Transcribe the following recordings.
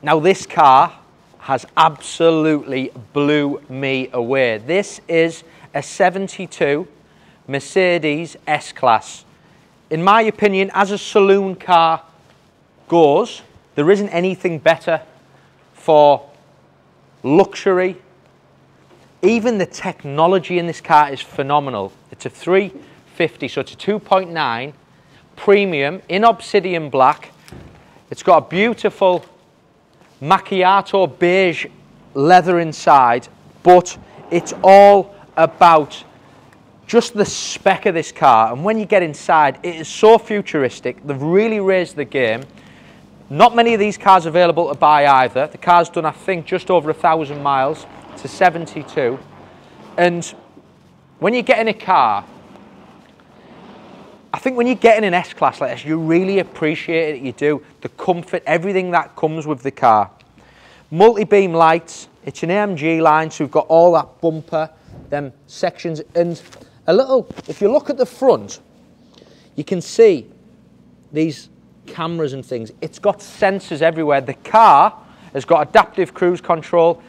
Now this car has absolutely blew me away. This is a 72 Mercedes S-Class. In my opinion, as a saloon car goes, there isn't anything better for luxury. Even the technology in this car is phenomenal. It's a 350, so it's a 2.9 premium in obsidian black. It's got a beautiful macchiato beige leather inside, but it's all about just the spec of this car. And when you get inside, it is so futuristic. They've really raised the game. Not many of these cars available to buy either. The car's done, I think, just over a thousand miles to 72. And when you get in a car, I think when you get in an S-Class like this, you really appreciate it, you do. The comfort, everything that comes with the car. Multi-beam lights, it's an AMG line, so we've got all that bumper, them sections, and a little, if you look at the front, you can see these cameras and things. It's got sensors everywhere. The car has got adaptive cruise control,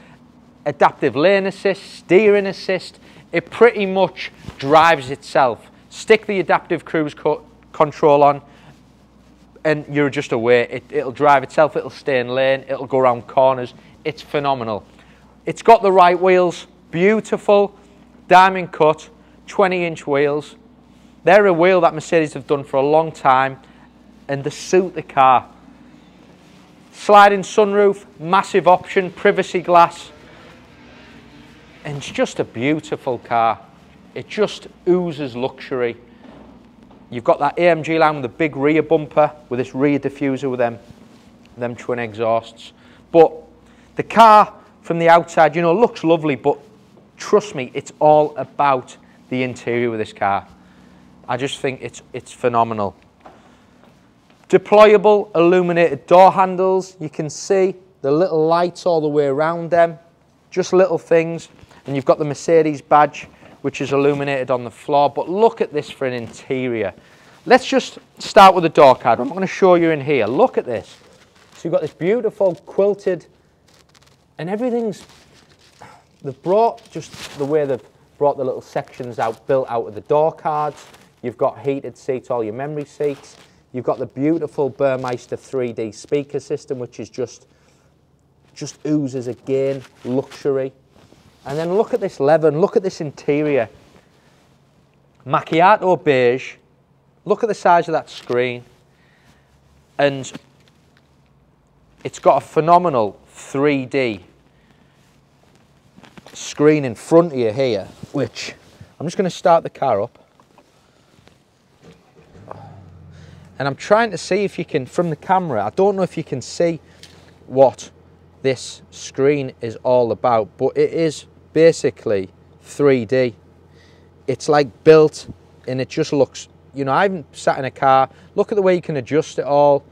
adaptive lane assist, steering assist. It pretty much drives itself stick the adaptive cruise co control on and you're just away. It, it'll drive itself, it'll stay in lane, it'll go around corners. It's phenomenal. It's got the right wheels, beautiful, diamond cut, 20 inch wheels. They're a wheel that Mercedes have done for a long time and they suit the car. Sliding sunroof, massive option, privacy glass. And it's just a beautiful car. It just oozes luxury. You've got that AMG line with the big rear bumper with this rear diffuser with them, them twin exhausts. But the car from the outside, you know, looks lovely, but trust me, it's all about the interior with this car. I just think it's, it's phenomenal. Deployable illuminated door handles. You can see the little lights all the way around them. Just little things. And you've got the Mercedes badge which is illuminated on the floor. But look at this for an interior. Let's just start with the door card. I'm going to show you in here. Look at this. So you've got this beautiful quilted, and everything's, they've brought just the way they've brought the little sections out, built out of the door cards. You've got heated seats, all your memory seats. You've got the beautiful Burmester 3D speaker system, which is just, just oozes again luxury. And then look at this leather look at this interior. Macchiato beige. Look at the size of that screen. And it's got a phenomenal 3D screen in front of you here, which I'm just going to start the car up. And I'm trying to see if you can, from the camera, I don't know if you can see what this screen is all about, but it is basically 3D. It's like built and it just looks, you know, I haven't sat in a car. Look at the way you can adjust it all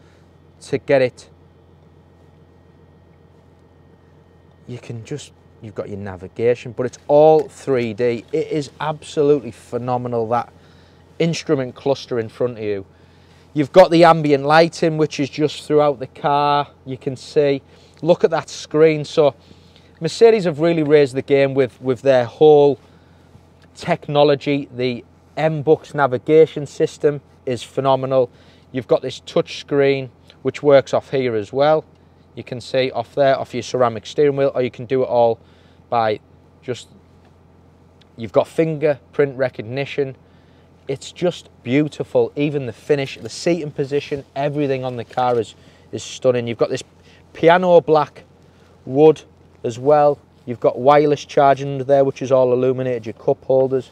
to get it. You can just, you've got your navigation, but it's all 3D. It is absolutely phenomenal, that instrument cluster in front of you. You've got the ambient lighting, which is just throughout the car. You can see, look at that screen. So Mercedes have really raised the game with, with their whole technology. The MBUX navigation system is phenomenal. You've got this touch screen which works off here as well. You can see off there, off your ceramic steering wheel, or you can do it all by just, you've got fingerprint recognition. It's just beautiful. Even the finish, the seating position, everything on the car is, is stunning. You've got this piano black wood as well. You've got wireless charging under there, which is all illuminated, your cup holders.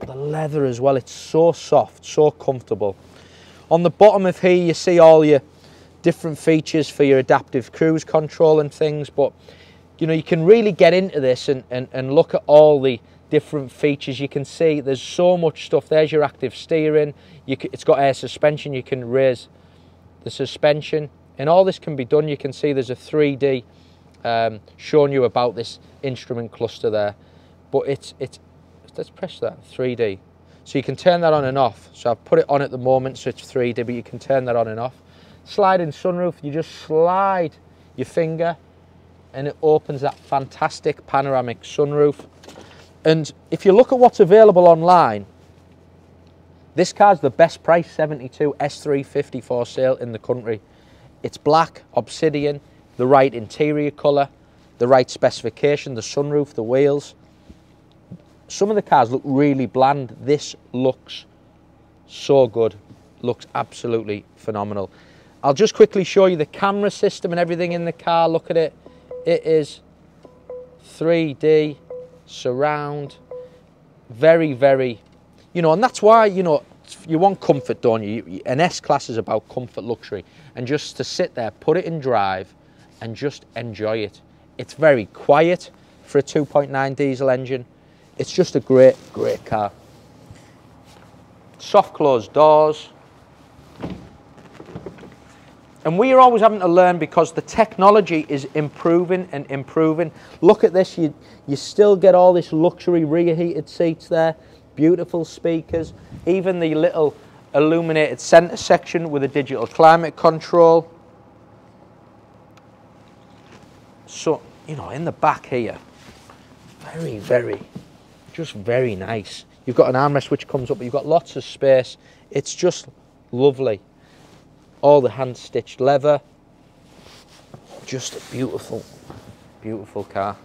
The leather as well, it's so soft, so comfortable. On the bottom of here, you see all your different features for your adaptive cruise control and things, but you know, you can really get into this and, and, and look at all the different features. You can see there's so much stuff. There's your active steering. You can, it's got air suspension. You can raise the suspension. And all this can be done. You can see there's a 3D um, showing you about this instrument cluster there. But it's, it's, let's press that, 3D. So you can turn that on and off. So I've put it on at the moment, so it's 3D, but you can turn that on and off. Sliding sunroof, you just slide your finger and it opens that fantastic panoramic sunroof. And if you look at what's available online, this car's the best price 72 S350 for sale in the country. It's black, obsidian, the right interior colour, the right specification, the sunroof, the wheels. Some of the cars look really bland. This looks so good. Looks absolutely phenomenal. I'll just quickly show you the camera system and everything in the car. Look at it. It is 3D surround. Very, very, you know, and that's why, you know, you want comfort, don't you? An S-Class is about comfort luxury. And just to sit there, put it in drive and just enjoy it. It's very quiet for a 2.9 diesel engine. It's just a great, great car. Soft closed doors. And we are always having to learn because the technology is improving and improving. Look at this, you, you still get all this luxury rear heated seats there, beautiful speakers, even the little illuminated centre section with a digital climate control. So, you know, in the back here, very, very, just very nice. You've got an armrest which comes up, but you've got lots of space. It's just lovely. All the hand stitched leather. Just a beautiful, beautiful car.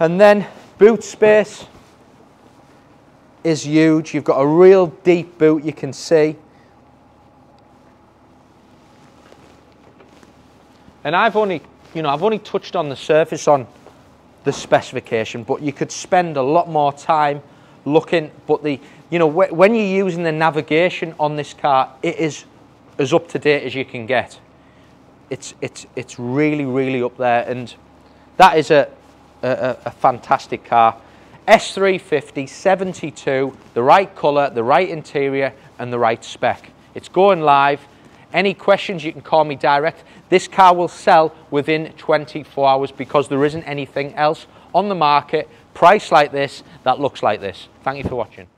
And then boot space is huge. You've got a real deep boot you can see. And I've only, you know, I've only touched on the surface on the specification, but you could spend a lot more time looking. But the, you know, when you're using the navigation on this car, it is as up to date as you can get. It's, it's, it's really, really up there. And that is a, a, a fantastic car. S350 72, the right colour, the right interior, and the right spec. It's going live. Any questions, you can call me direct. This car will sell within 24 hours because there isn't anything else on the market, price like this, that looks like this. Thank you for watching.